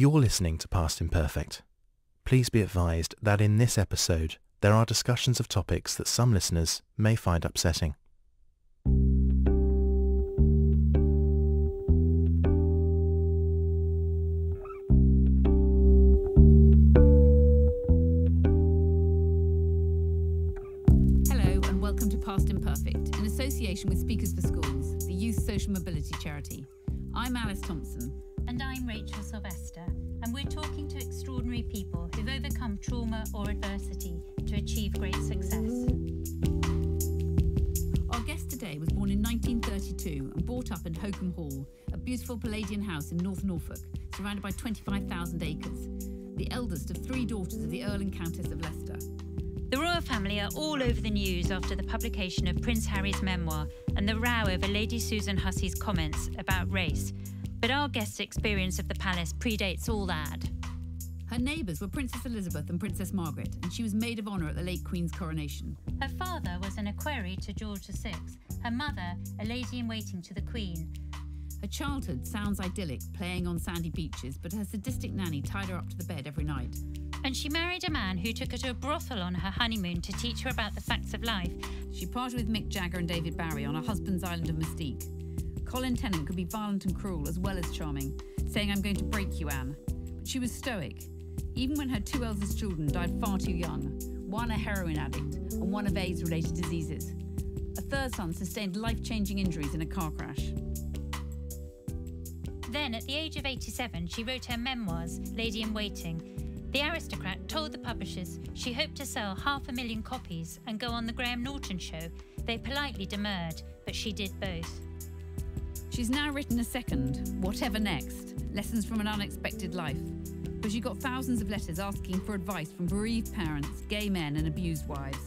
You're listening to Past Imperfect. Please be advised that in this episode there are discussions of topics that some listeners may find upsetting. Hello and welcome to Past Imperfect in association with Speakers for Schools, the youth social mobility charity. I'm Alice Thomson. And I'm Rachel Sylvester, and we're talking to extraordinary people who've overcome trauma or adversity to achieve great success. Our guest today was born in 1932 and brought up in Holkham Hall, a beautiful Palladian house in North Norfolk, surrounded by 25,000 acres, the eldest of three daughters of the Earl and Countess of Leicester. The royal family are all over the news after the publication of Prince Harry's memoir and the row over Lady Susan Hussey's comments about race. But our guest's experience of the palace predates all that. Her neighbours were Princess Elizabeth and Princess Margaret, and she was maid of honour at the late Queen's coronation. Her father was an equerry to George VI, her mother, a lady in waiting to the Queen. Her childhood sounds idyllic, playing on sandy beaches, but her sadistic nanny tied her up to the bed every night. And she married a man who took her to a brothel on her honeymoon to teach her about the facts of life. She parted with Mick Jagger and David Bowie on her husband's island of Mustique. Colin Tennant could be violent and cruel as well as charming, saying, I'm going to break you, Anne. But she was stoic. Even when her two eldest children died far too young, one a heroin addict and one of AIDS related diseases. A third son sustained life changing injuries in a car crash. Then, at the age of 87, she wrote her memoirs, Lady in Waiting. The aristocrat told the publishers she hoped to sell half a million copies and go on the Graham Norton show. They politely demurred, but she did both. She's now written a second, Whatever Next Lessons from an Unexpected Life. But she got thousands of letters asking for advice from bereaved parents, gay men, and abused wives.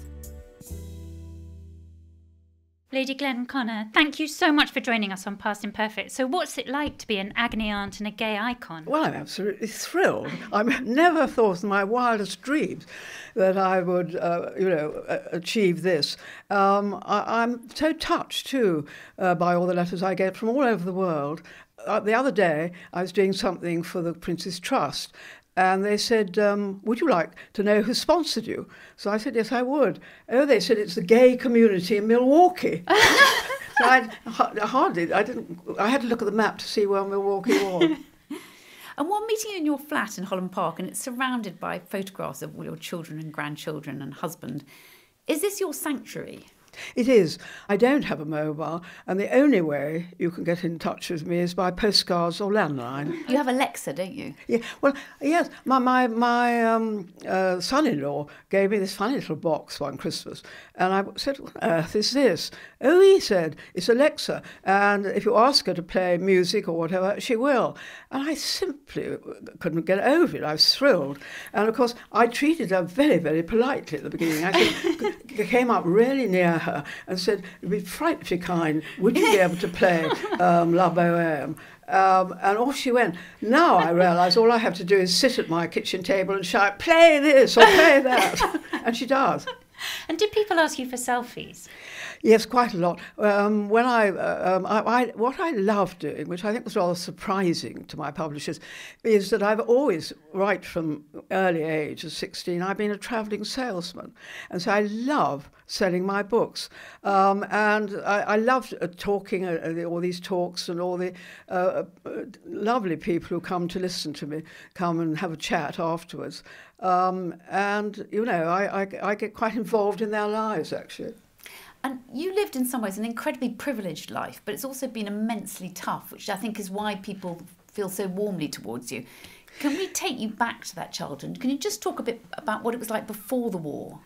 Lady Glenn Connor, thank you so much for joining us on Past Imperfect. So, what's it like to be an agony aunt and a gay icon? Well, I'm absolutely thrilled. I never thought in my wildest dreams that I would, uh, you know, achieve this. Um, I, am so touched too uh, by all the letters I get from all over the world. Uh, the other day, I was doing something for the Prince's Trust, and they said, um, Would you like to know who sponsored you? So I said, Yes, I would. Oh, they said it's the gay community in Milwaukee. so I hardly, I didn't, I had to look at the map to see where Milwaukee was. And one meeting in your flat in Holland Park, and it's surrounded by photographs of all your children and grandchildren and husband. Is this your sanctuary? It is. I don't have a mobile, and the only way you can get in touch with me is by postcards or landline. You have Alexa, don't you? Yeah. Well, yes. My my my um, uh, son-in-law gave me this funny little box one Christmas, and I said, "What on earth is this?" Oh, he said, "It's Alexa, and if you ask her to play music or whatever, she will." And I simply couldn't get over it. I was thrilled, and of course, I treated her very very politely at the beginning. I came up really near her and said, It'd be frightfully kind. Would you be able to play um, La Boheme? Um, and off she went. Now I realise all I have to do is sit at my kitchen table and shout, play this or play that. and she does. And did people ask you for selfies? Yes, quite a lot. Um, when I, uh, um, I, I, what I love doing, which I think was rather surprising to my publishers, is that I've always, right from early age of 16, I've been a travelling salesman. And so I love selling my books. Um, and I, I loved uh, talking, uh, all these talks and all the uh, uh, lovely people who come to listen to me, come and have a chat afterwards. Um, and, you know, I, I, I get quite involved in their lives, actually. And you lived in some ways an incredibly privileged life, but it's also been immensely tough, which I think is why people feel so warmly towards you. Can we take you back to that childhood? Can you just talk a bit about what it was like before the war?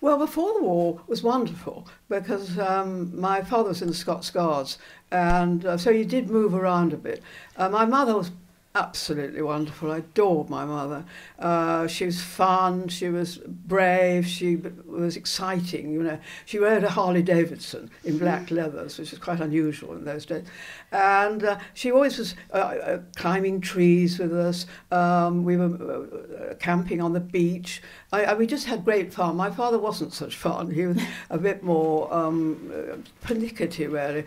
Well, before the war was wonderful because um, my father was in the Scots Guards, and uh, so he did move around a bit. Uh, my mother was absolutely wonderful. I adored my mother. Uh, she was fun, she was brave, she was exciting. You know, she rode a Harley Davidson in black leathers, which was quite unusual in those days. And uh, she always was uh, uh climbing trees with us. Um, we were uh, camping on the beach. I, I, we just had great fun. My father wasn't such fun. He was a bit more um, uh, pernickety, really.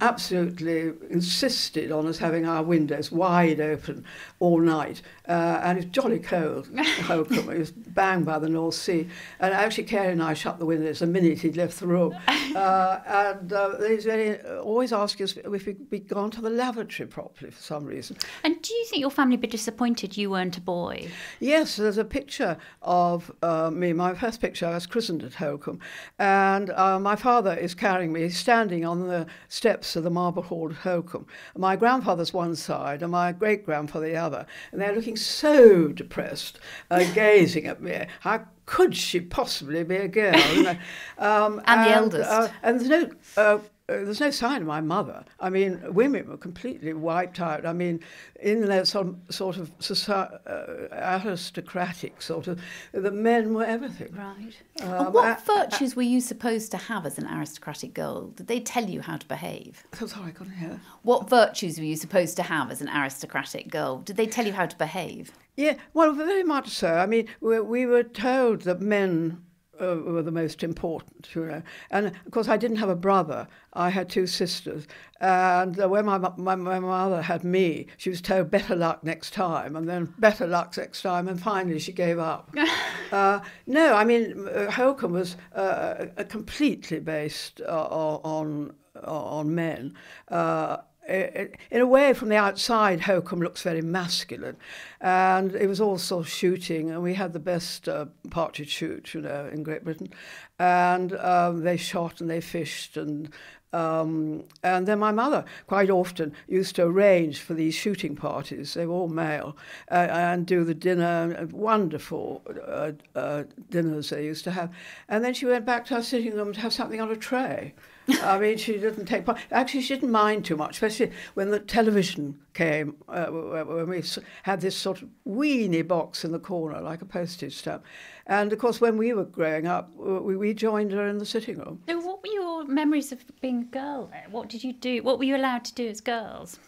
absolutely insisted on us having our windows wide open all night, uh, and it's jolly cold. Holkham. It was bang by the North Sea, and actually Carey and I shut the windows the minute he'd left the room, uh, and uh, he's very always asking us if we'd be gone to the lavatory properly for some reason. And do you think your family would be disappointed you weren't a boy? Yes, there's a picture of uh, me. My first picture, I was christened at Holkham, and uh, my father is carrying me. He's standing on the steps of the Marble Hall at Holkham. My grandfather's one side, and my great grandfather the other, and they're looking so depressed, uh, gazing at me. How could she possibly be a girl? You know? um, and, and, the eldest. Uh, and there's no uh, there's no sign of my mother. I mean, women were completely wiped out. I mean, in that some sort of society, uh, aristocratic sort of, the men were everything. Right. Um, what virtues were you supposed to have as an aristocratic girl? Did they tell you how to behave? Oh, sorry, I couldn't hear. What virtues were you supposed to have as an aristocratic girl? Did they tell you how to behave? Yeah, well, very much so. I mean, we, we were told that men uh, were the most important, you know. And of course, I didn't have a brother. I had two sisters. And uh, when my, my, my mother had me, she was told better luck next time, and then better luck next time, and finally she gave up. uh, no, I mean, uh, Holkham was uh, completely based uh, on on men. Uh, in a way, from the outside, Holkham looks very masculine. And it was all sort of shooting, and we had the best uh, partridge shoot, you know, in Great Britain. And um, they shot and they fished and um, and then my mother quite often used to arrange for these shooting parties. They were all male, uh, and do the dinner, wonderful uh, uh, dinners they used to have. And then she went back to her sitting room to have something on a tray. I mean, she didn't take part. Actually, she didn't mind too much, especially when the television came, uh, when we had this sort of weeny box in the corner, like a postage stamp. And of course, when we were growing up, we, we joined her in the sitting room. So, what were your memories of being a girl there? What did you do? What were you allowed to do as girls?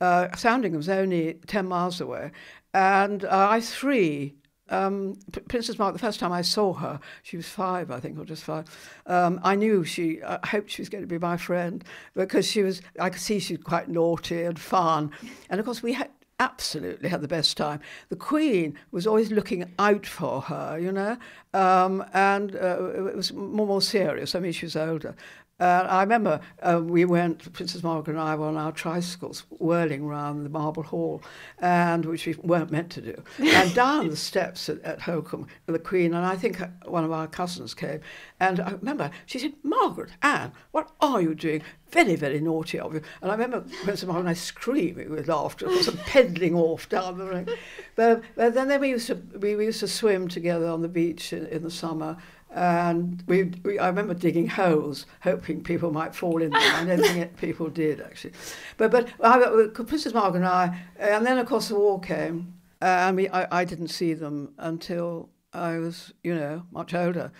Uh, Sandringham was only 10 miles away, and uh, I three um, Princess Margaret, the first time I saw her, she was five, I think, or just five. Um, I knew she, I hoped she was going to be my friend because she was, I could see she was quite naughty and fun. And of course, we had absolutely had the best time. The Queen was always looking out for her, you know, um, and uh, it was more, more serious. I mean, she was older. Uh, I remember uh, we went, Princess Margaret and I were on our tricycles whirling around the Marble Hall, and which we weren't meant to do. And down the steps at, at Holkham, the Queen, and I think one of our cousins came, and I remember she said, Margaret, Anne, what are you doing? Very, very naughty of you. And I remember Princess Margaret and I screaming with laughter, of course, and peddling off down the ring. But, but then, then we, used to, we, we used to swim together on the beach in, in the summer, and we, we, I remember digging holes, hoping people might fall in them. I don't think people did actually, but but I, Princess Margaret and I, and then of course the war came, uh, and we, I, I didn't see them until I was you know much older.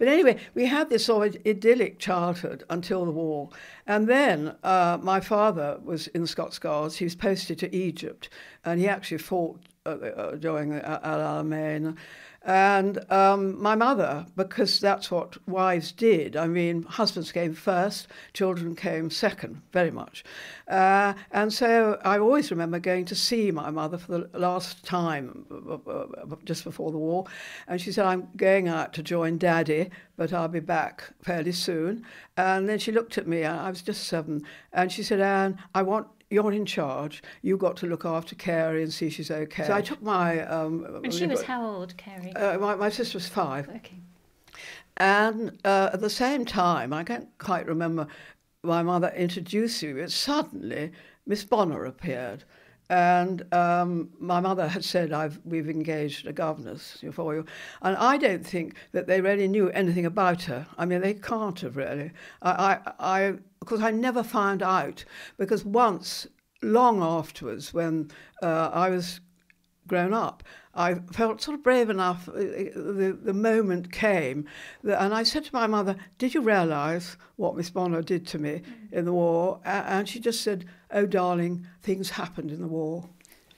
But anyway, we had this sort of idyllic childhood until the war. And then uh, my father was in the Scots Guards. He was posted to Egypt, and he actually fought uh, uh, during El Alamein. And um, my mother, because that's what wives did. I mean, husbands came first, children came second, very much. Uh, and so I always remember going to see my mother for the last time, just before the war. And she said, I'm going out to join daddy, but I'll be back fairly soon. And then she looked at me, and I was just seven, and she said, Anne, I want you're in charge. You've got to look after Carey and see she's okay. So I took my. Um, and she was how old, Carey? Uh, my, my sister was five. Okay. And uh, at the same time, I can't quite remember my mother introduced me, but suddenly Miss Bonner appeared. And um, my mother had said, I've, we've engaged a governess for you. And I don't think that they really knew anything about her. I mean, they can't have really. I, I, I because I never found out, because once, long afterwards, when uh, I was grown up, I felt sort of brave enough. Uh, the, the moment came, that, and I said to my mother, Did you realise what Miss Bonner did to me mm. in the war? And she just said, Oh, darling, things happened in the war.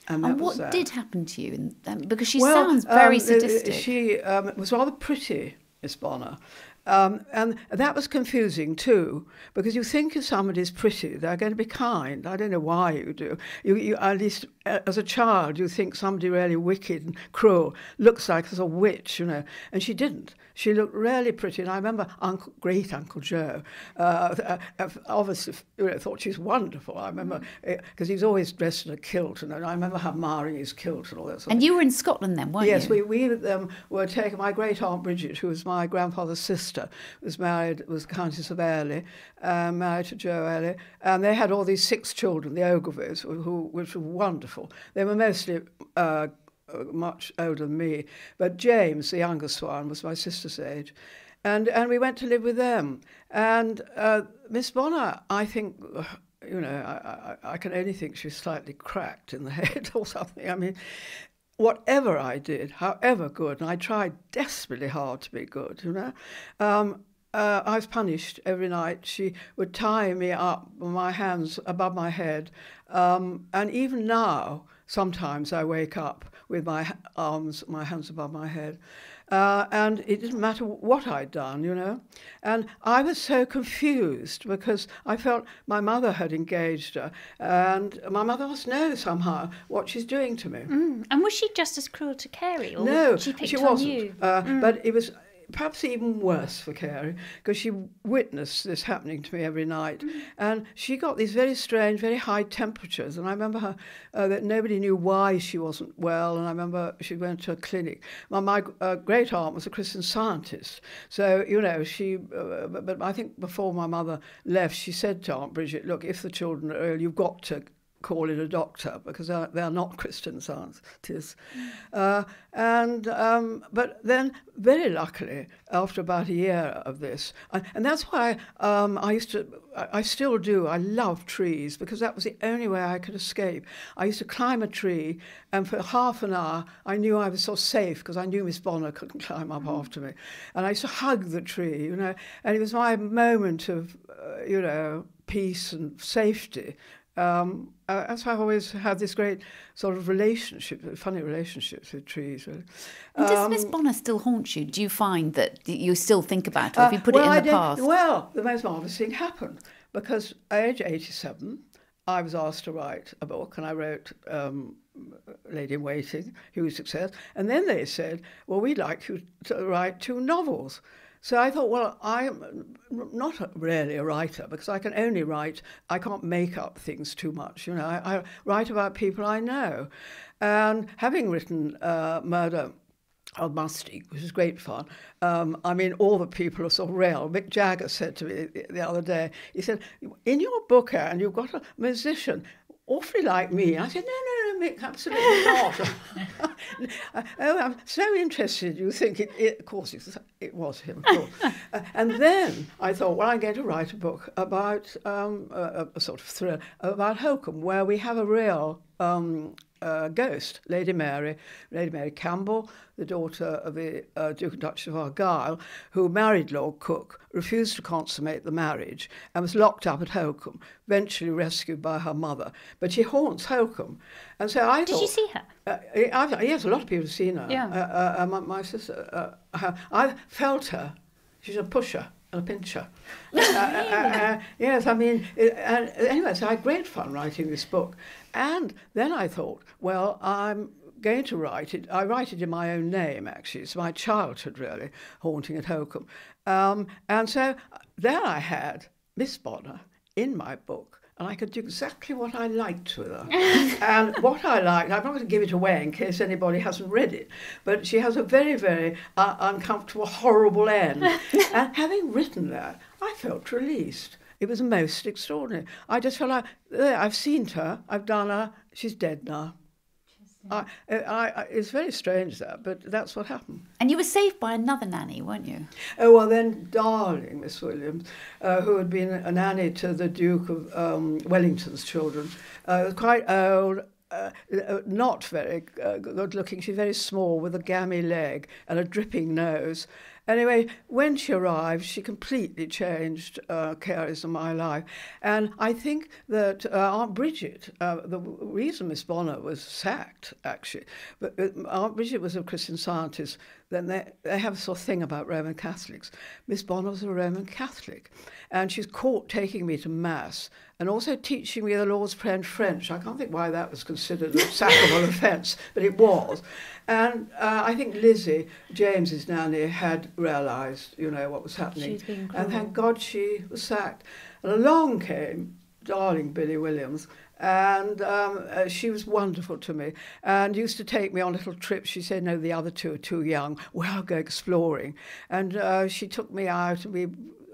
And, and what did happen to you? In, um, because she well, sounds very um, sadistic. She um, was rather pretty, Miss Bonner. Um, and that was confusing too, because you think if somebody's pretty, they're going to be kind. I don't know why you do. You, you at least uh, as a child, you think somebody really wicked and cruel looks like as a witch, you know, and she didn't. She looked really pretty, and I remember Uncle, great Uncle Joe, uh, uh, obviously you know, thought she was wonderful. I remember because mm. he's always dressed in a kilt, and I remember admiring his kilt and all that. Sort and you were in Scotland then, weren't yes, you? Yes, we, we um, were taken. My great aunt Bridget, who was my grandfather's sister, was married was Countess of Airlie, um, married to Joe Airlie, and they had all these six children, the Ogilvies, who, who which were wonderful. They were mostly uh, much older than me. But James, the youngest one, was my sister's age. And, and we went to live with them. And uh, Miss Bonner, I think, you know, I, I, I can only think she was slightly cracked in the head or something. I mean, whatever I did, however good, and I tried desperately hard to be good, you know, um, uh, I was punished every night. She would tie me up, my hands above my head. Um, and even now, sometimes I wake up with my arms, my hands above my head. Uh, and it didn't matter what I'd done, you know. And I was so confused because I felt my mother had engaged her, and my mother must know somehow what she's doing to me. Mm. And was she just as cruel to Carey, or no, she picked she wasn't. you? Uh, mm. But it was perhaps even worse for Carey because she witnessed this happening to me every night. Mm. And she got these very strange, very high temperatures. And I remember her uh, that nobody knew why she wasn't well. And I remember she went to a clinic. My, my uh, great aunt was a Christian scientist. So, you know, she, uh, but, but I think before my mother left, she said to Aunt Bridget, look, if the children are ill, you've got to call in a doctor because they're, they're not Christian scientists. Uh, and um, but then, very luckily, after about a year of this, I, and that's why um, I used to, I, I still do. I love trees because that was the only way I could escape. I used to climb a tree, and for half an hour, I knew I was so safe because I knew Miss Bonner couldn't climb up mm. after me, and I used to hug the tree, you know, and it was my moment of, uh, you know, peace and safety um, uh, I've always had this great sort of relationship, funny relationships with trees. Really. Um, does Miss Bonner still haunt you? Do you find that you still think about her? Have you put uh, well, it in the past? Well, the most marvellous thing happened because at age 87, I was asked to write a book, and I wrote um, Lady in Waiting, huge success. And then they said, well, we'd like you to write two novels. So I thought, well, I'm not really a writer because I can only write, I can't make up things too much. You know, I, I write about people I know. And having written uh, Murder of Mustique, which is great fun. Um, I mean, all the people are sort of real. Mick Jagger said to me the other day, he said, in your book, Anne, you've got a musician awfully like me. I said, no, no, no, Mick, absolutely not. oh, I'm so interested. You think it, it of course, it, it was him, uh, and then I thought, well, I'm going to write a book about um, a, a, sort of thriller about Holkham, where we have a real um, uh, ghost, Lady Mary, Lady Mary Campbell, the daughter of the uh, Duke and Duchess of Argyll, who married Lord Coke, refused to consummate the marriage, and was locked up at Holkham, eventually rescued by her mother. But she haunts Holkham. And so I Did thought... you see her? Uh, I've, yes, a lot of people have seen her. Yeah. Uh, uh, uh my, my, sister, uh, I felt her. She's a pusher and a pincher. uh, yes, I mean, and anyway, so I had great fun writing this book. And then I thought, well, I'm going to write it. I write it in my own name, actually. It's my childhood, really, haunting at Holkham. Um, and so there I had Miss Bonner in my book. And I could do exactly what I liked with her. and what I liked, I'm not going to give it away in case anybody hasn't read it, but she has a very, very uh, uncomfortable, horrible end. and having written that, I felt released. It was most extraordinary. I just felt like, I've seen her, I've done her, she's dead now. I, I, I, it's very strange that, but that's what happened. And you were saved by another nanny, weren't you? Oh well, then, darling Miss Williams, uh, who had been a nanny to the Duke of um, Wellington's children, uh, quite old, uh, uh, not very uh, good looking. She's very small with a gammy leg and a dripping nose. Anyway, when she arrived, she completely changed uh, Carey's and my life. And I think that uh, Aunt Bridget, uh, the reason Miss Bonner was sacked, actually, but uh, Aunt Bridget was a Christian Scientist, then they, they have a sort of thing about Roman Catholics. Miss Bonner was a Roman Catholic, and she's caught taking me to Mass and also teaching me the Lord's Prayer in French. I can't think why that was considered a sackable offence, but it was. And uh, I think Lizzie, James's nanny, had realised, you know, what was happening. And thank God she was sacked. And along came darling Billy Williams, and um, uh, she was wonderful to me and used to take me on little trips. She said, no, the other two are too young. Well, go exploring. And uh, she took me out and we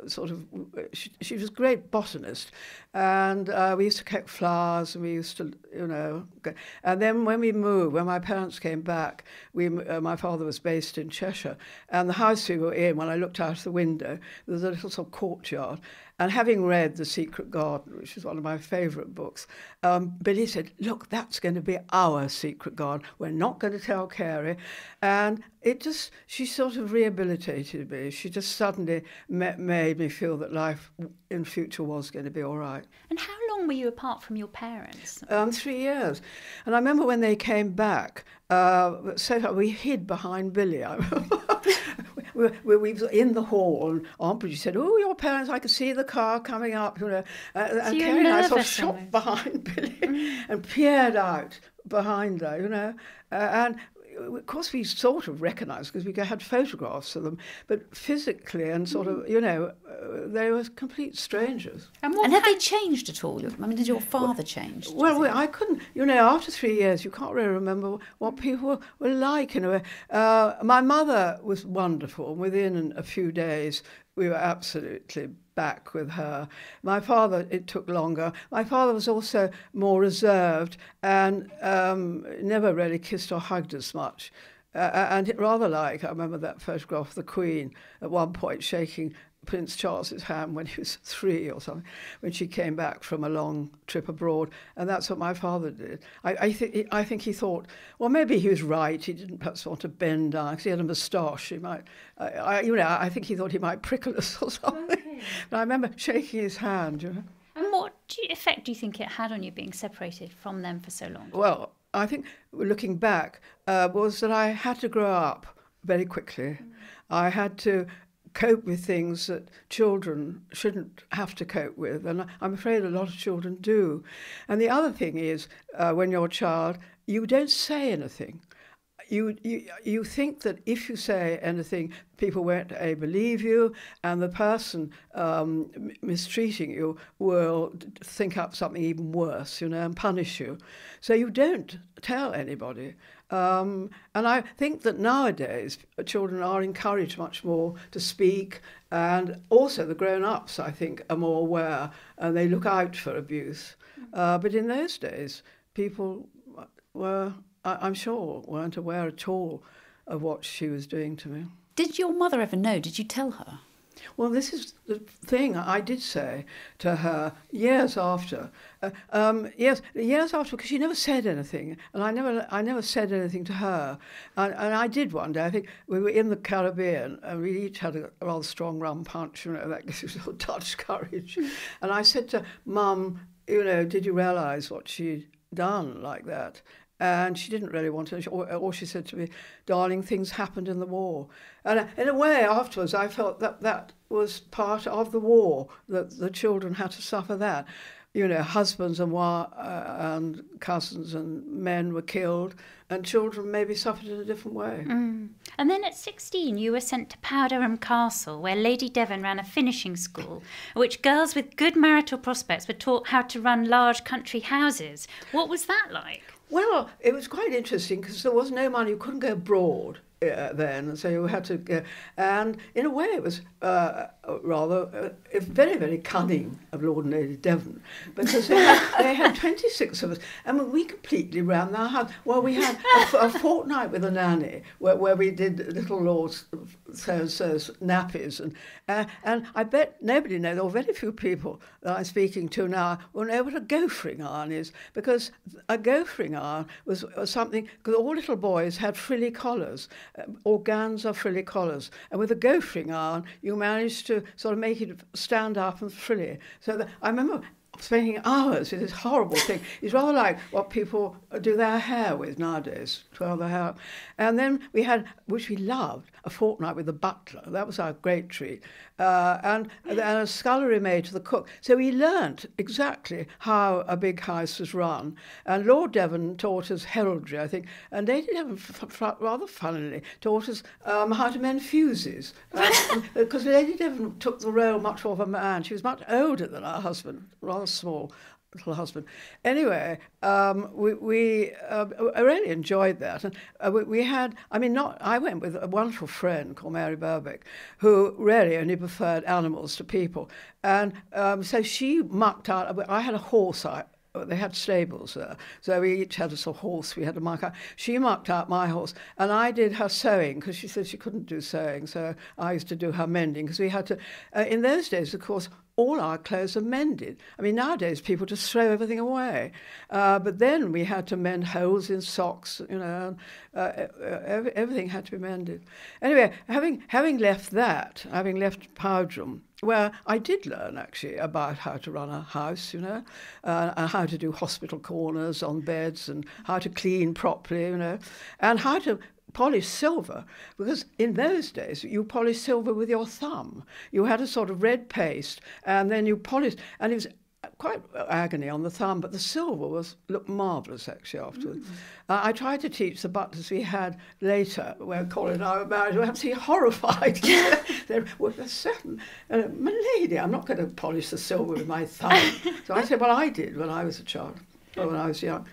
sort of, she, she was a great botanist. And uh, we used to collect flowers and we used to, you know, go. and then when we moved, when my parents came back, we, uh, my father was based in Cheshire. And the house we were in, when I looked out of the window, there was a little sort of courtyard. And having read The Secret Garden, which is one of my favourite books, um, Billy said, Look, that's going to be our secret garden. We're not going to tell Carey. And it just, she sort of rehabilitated me. She just suddenly made me feel that life in future was going to be all right. And how long were you apart from your parents? Um, three years. And I remember when they came back, uh, so we hid behind Billy. we, we, we were in the hall, and Aunt Bridget said, "Oh, your parents! I could see the car coming up." You know, uh, so and Carey and I sort of shot behind Billy mm. and peered out behind her. You know, uh, and of course, we sort of recognised because we had photographs of them, but physically and sort of, mm. you know, uh, they were complete strangers. And, and had they changed at all? I mean, did your father well, change? Well, I couldn't, you know, after three years, you can't really remember what people were like in a way. Uh, my mother was wonderful. Within a few days, we were absolutely back with her. My father, it took longer. My father was also more reserved and um, never really kissed or hugged as much. Uh, and rather like, I remember that photograph of the Queen at one point shaking Prince Charles's hand when he was three or something, when she came back from a long trip abroad, and that's what my father did. I, I think I think he thought, well, maybe he was right. He didn't perhaps want to bend down because he had a moustache. He might, I, I, you know, I think he thought he might prickle us or something. Okay. But I remember shaking his hand. You know. And what you, effect do you think it had on you being separated from them for so long? Well, I think looking back uh, was that I had to grow up very quickly. Mm. I had to cope with things that children shouldn't have to cope with. And I'm afraid a lot of children do. And the other thing is, uh, when you're a child, you don't say anything. You, you, you think that if you say anything, people won't A, believe you, and the person um, mistreating you will think up something even worse, you know, and punish you. So you don't tell anybody. Um, and I think that nowadays children are encouraged much more to speak, and also the grown ups, I think, are more aware and they look out for abuse. Uh, but in those days, people were, I'm sure, weren't aware at all of what she was doing to me. Did your mother ever know? Did you tell her? Well, this is the thing I did say to her years after. Uh, um, yes, years after, because she never said anything, and I never, I never said anything to her. And, and I did one day. I think we were in the Caribbean, and we each had a rather strong rum punch. You know, that gives you sort of Dutch courage. and I said to Mum, you know, did you realise what she'd done like that? And she didn't really want to, or, or she said to me, darling, things happened in the war. And in a way, afterwards, I felt that that was part of the war, that the children had to suffer that. You know, husbands and, wa- uh, and cousins and men were killed, and children maybe suffered in a different way. Mm. And then at 16, you were sent to Powderham Castle, where Lady Devon ran a finishing school, at which girls with good marital prospects were taught how to run large country houses. What was that like? Well, it was quite interesting because there was no money. You couldn't go abroad uh, then, so you had to. Uh, and in a way, it was uh, rather uh, very, very cunning of Lord and Lady Devon because they had, they had 26 of us, and we completely ran their house. Well, we had a, a fortnight with a nanny where, where we did little Lord's so and so's nappies, and uh, and I bet nobody knows, or very few people that I'm speaking to now will know what a goffering iron is, because a goffering iron was, was something because all little boys had frilly collars, uh, organza frilly collars, and with a goffering iron you manage to sort of make it stand up and frilly. So that, I remember spending hours with this horrible thing. It's rather like what people do their hair with nowadays, twirl their hair. And then we had, which we loved, a fortnight with the butler. That was our great treat. Uh, and, and a scullery maid to the cook. So we learnt exactly how a big house was run. And Lord Devon taught us heraldry, I think. And Lady Devon, f- f- rather funnily, taught us um, how to mend fuses. Because uh, Lady Devon took the role much more of a man. She was much older than her husband, rather small little husband. Anyway, um, we, we uh, I really enjoyed that, and uh, we, we, had. I mean, not. I went with a wonderful friend called Mary Burbick, who really only preferred animals to people, and um, so she mucked out. I had a horse. I, they had stables there. So we each had a sort of horse we had to mark out. She marked out my horse, and I did her sewing because she said she couldn't do sewing. So I used to do her mending because we had to. Uh, in those days, of course, all our clothes are mended. I mean, nowadays people just throw everything away. Uh, but then we had to mend holes in socks, you know, uh, every, everything had to be mended. Anyway, having, having left that, having left Powderham, where I did learn actually about how to run a house, you know, uh, and how to do hospital corners on beds and how to clean properly, you know, and how to polish silver because in those days you polished silver with your thumb. You had a sort of red paste and then you polished, and it was quite agony on the thumb, but the silver was looked marvellous actually afterwards. Mm. Uh, I tried to teach the butlers we had later, where Colin and I were married, were absolutely horrified. there was a certain, uh, my lady, I'm not going to polish the silver with my thumb. so I said, well, I did when I was a child, or when I was young.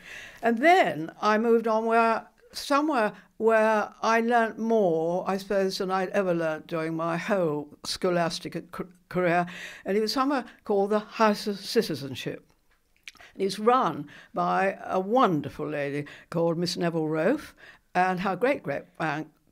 And then I moved on where somewhere where I learnt more, I suppose, than I'd ever learnt during my whole scholastic career. And it was somewhere called the House of Citizenship. And it's run by a wonderful lady called Miss Neville-Rolfe, and her great great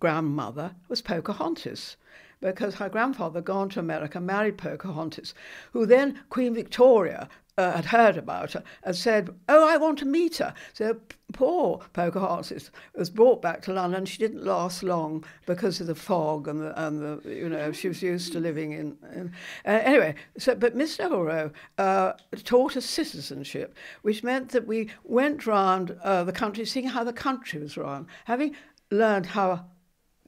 grandmother was Pocahontas because her grandfather gone to America, married Pocahontas, who then Queen Victoria uh, had heard about her and said, "Oh, I want to meet her." So poor Pocahontas was brought back to London. She didn't last long because of the fog and the and the you know she was used to living in. in uh, anyway, so but Miss Devereux uh, taught us citizenship, which meant that we went round uh, the country seeing how the country was run, having learned how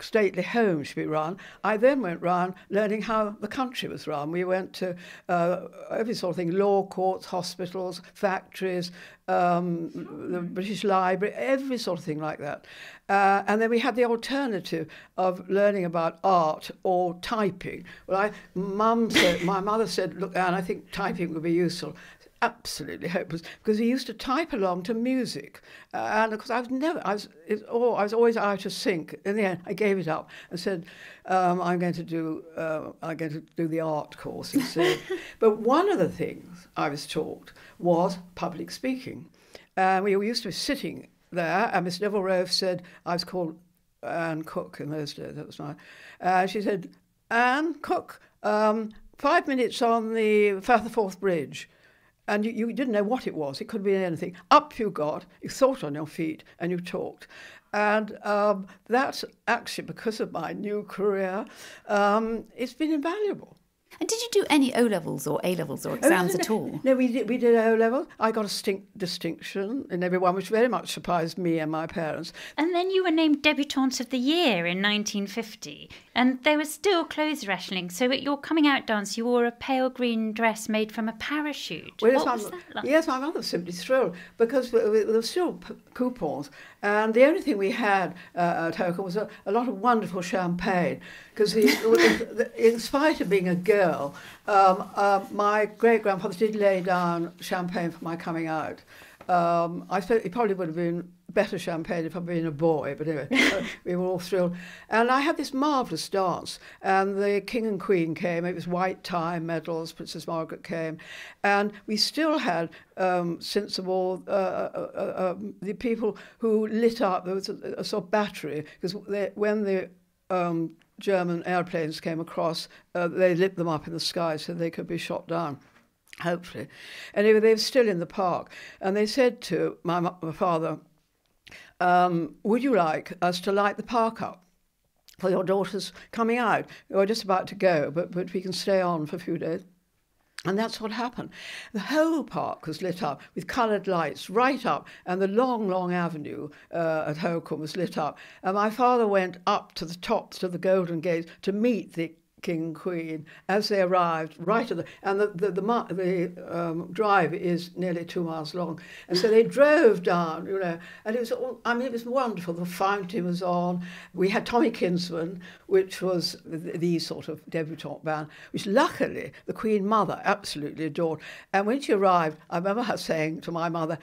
stately home should be run. I then went round learning how the country was run. We went to uh, every sort of thing, law courts, hospitals, factories, um, the British Library, every sort of thing like that. Uh, and then we had the alternative of learning about art or typing. Well, I, mum said, my mother said, look, Anne, I think typing would be useful absolutely hopeless because he used to type along to music, uh, and of course I was never, I was, oh, I was always out of sync. In the end, I gave it up and said, um, "I'm going to do, uh, I'm going to do the art course instead." but one of the things I was taught was public speaking, and we used to be sitting there, and Miss Neville-Rolfe said, I was called Anne Coke in those days. That was my. Uh, she said, "Anne Coke." Um, five minutes on the Firth Forth Bridge and you, you, didn't know what it was. It could be anything. Up you got, you thought on your feet, and you talked. And um, that's actually because of my new career, um, it's been invaluable. And did you do any O levels or A levels or oh, exams oh, no, at all? No, we did. We did O level. I got a stink distinction in everyone, which very much surprised me and my parents. And then you were named debutante of the year in 1950, and there was still clothes rationing. So at your coming out dance, you wore a pale green dress made from a parachute. Well, what yes, was I'm, that like? Yes, my mother was simply thrilled because there were still p- coupons, and the only thing we had uh, at Holkham was a, a lot of wonderful champagne because in spite of being a girl, um, uh, my great grandfather did lay down champagne for my coming out. Um, I suppose it probably would have been better champagne if I'd been a boy, but anyway, uh, we were all thrilled. And I had this marvellous dance, and the King and Queen came. It was white tie, medals, Princess Margaret came. And we still had, um, since the war, uh, uh, uh, um, the people who lit up, there was a, a sort of battery, because when the um, German airplanes came across, uh, they lit them up in the sky so they could be shot down. Hopefully. Anyway, they were still in the park. And they said to my, my father, um, Would you like us to light the park up? For your daughter's coming out. We're just about to go, but, but we can stay on for a few days. And that's what happened. The whole park was lit up with coloured lights right up, and the long, long avenue uh, at Holkham was lit up. And my father went up to the top to the Golden Gate to meet the king queen as they arrived right at the and the the, the, the um, drive is nearly two miles long. And so they drove down you know and it was all I mean it was wonderful. The fountain was on. We had Tommy Kinsman which was the, the sort of debutante band which luckily the queen mother absolutely adored. And when she arrived I remember her saying to my mother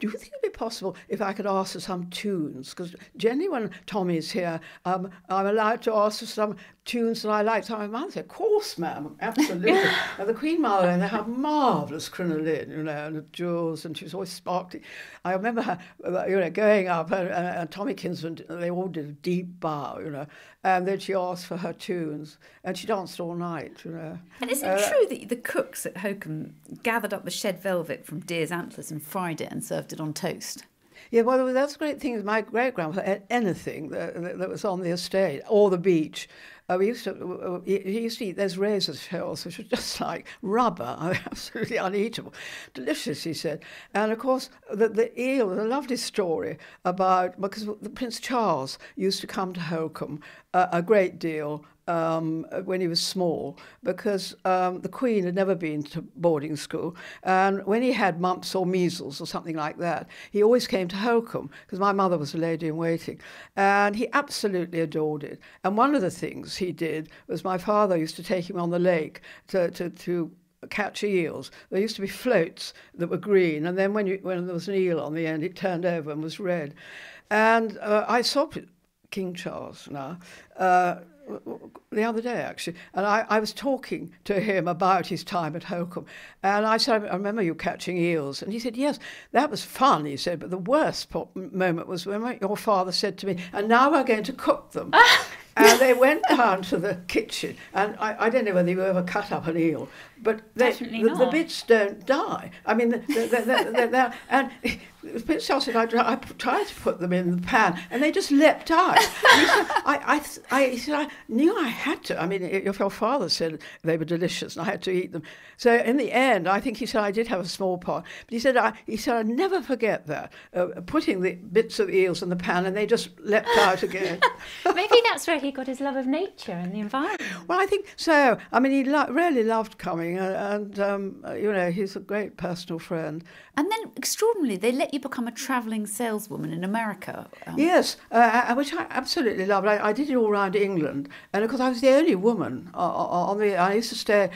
do you think it'd be possible if I could ask for some tunes? Because generally when Tommy's here, um, I'm allowed to ask for some tunes that I like. So my mother said, of course, ma'am, absolutely. and the Queen Mother, and they have marvellous crinoline, you know, and jewels, and she was always sparkling. I remember her, uh, you know, going up, and, and, and Tommy Kinsman, they all did a deep bow, you know, and then she asked for her tunes, and she danced all night, you know. And is it uh, true that the cooks at Holkham gathered up the shed velvet from deer's antlers and fried it and served it on toast? Yeah, well, that's the great thing. My great grandfather anything that, that, was on the estate or the beach. Uh, we used to, uh, he used to eat those razor shells, which were just like rubber, absolutely uneatable. Delicious, he said. And of course, the, the eel, a lovely story about, because the Prince Charles used to come to Holkham a great deal um, when he was small because um, the Queen had never been to boarding school. And when he had mumps or measles or something like that, he always came to Holkham because my mother was a lady in waiting. And he absolutely adored it. And one of the things he did was my father used to take him on the lake to, to, to catch eels. There used to be floats that were green, and then when, you, when there was an eel on the end, it turned over and was red. And uh, I saw King Charles now. Uh, the other day actually, and I, I was talking to him about his time at Holkham, and I said, "I remember you catching eels," and he said, "Yes, that was fun." He said, "But the worst moment was when your father said to me, and now we're going to cook them." and they went down to the kitchen, and I, I don't know whether you ever cut up an eel, but they, the, the, bits don't die. I mean, they're, they're, they're, and Prince Charles said, I, I tried to put them in the pan, and they just leapt out. Said, I, I, I, he said, I knew I had to. I mean, your father said they were delicious, and I had to eat them. So in the end, I think he said I did have a small pot, but he said, I, he said, I never forget that, uh, putting the bits of eels in the pan, and they just leapt out again. Maybe that's where he got his love of nature and the environment. Well, I think so. I mean, he lo- really loved coming, uh, and um, you know, he's a great personal friend. And then, extraordinarily, they let you become a travelling saleswoman in America. Um. Yes, uh, which I absolutely loved. I, I, did it all around England, and of course, I was the only woman on the. I used to stay